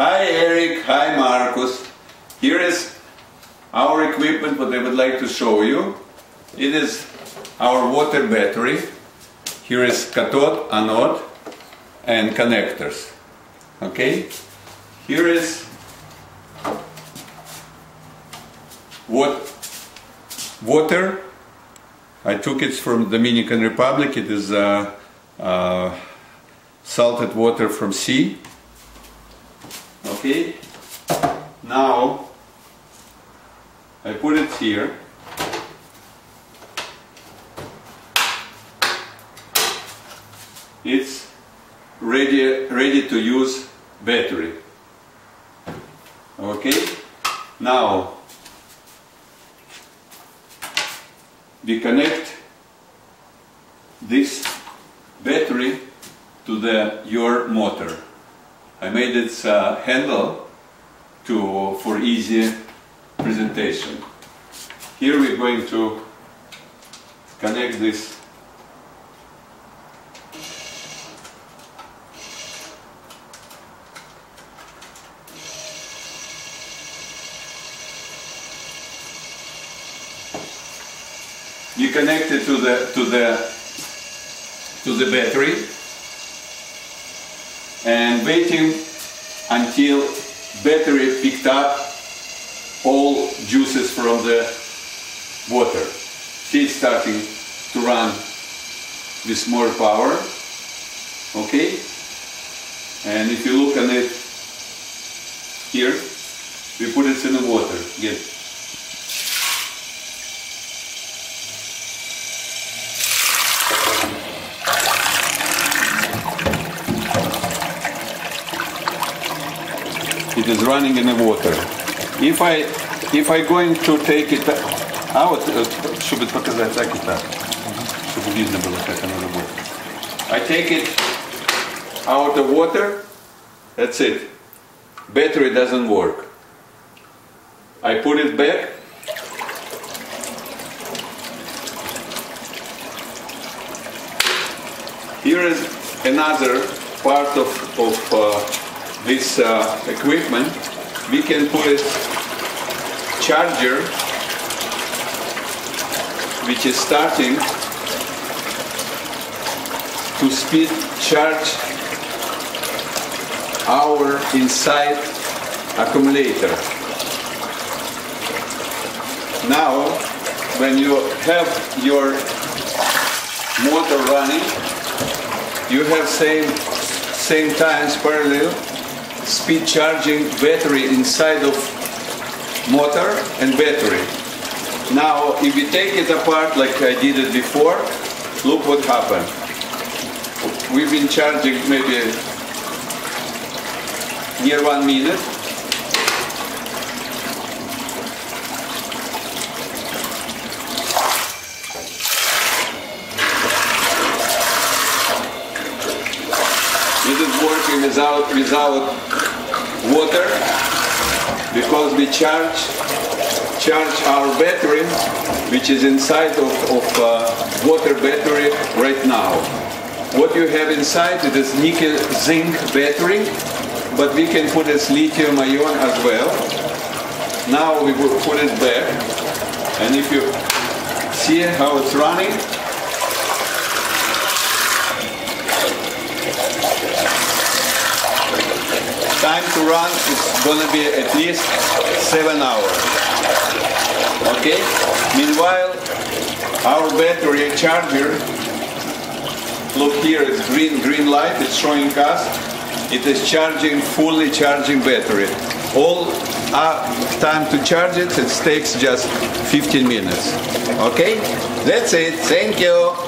Hi Eric, hi Marcus. Here is our equipment what I would like to show you. It is our water battery. Here is cathode, anode and connectors. Okay? Here is what water. I took it from Dominican Republic. It is uh, uh, salted water from sea. Okay. Now I put it here. It's ready ready to use battery. Okay. Now we connect this battery to the your motor. I made its uh, handle to for easy presentation. Here we're going to connect this you connect it to the to the to the battery and waiting until battery picked up all juices from the water. See it's starting to run with more power. Okay? And if you look at it here, we put it in the water. Get it is running in the water. If I if I going to take it out, э, чтобы показать так и так, чтобы видно было, как оно работает. I take it out of water, that's it. Battery doesn't work. I put it back. Here is another part of, of uh, this uh, equipment, we can put a charger which is starting to speed charge our inside accumulator. Now, when you have your motor running, you have same same times parallel speed charging battery inside of motor and battery. Now, if we take it apart like I did it before, look what happened. We've been charging maybe near one minute. It is working without without water because we charge charge our battery which is inside of, of uh, water battery right now. What you have inside it is nickel zinc battery but we can put this lithium ion as well. Now we will put it back and if you see how it's running time to run is gonna be at least seven hours. Okay? Meanwhile, our battery charger, look here, it's green, green light, it's showing us. It is charging, fully charging battery. All uh, time to charge it, it takes just 15 minutes. Okay? That's it. Thank you.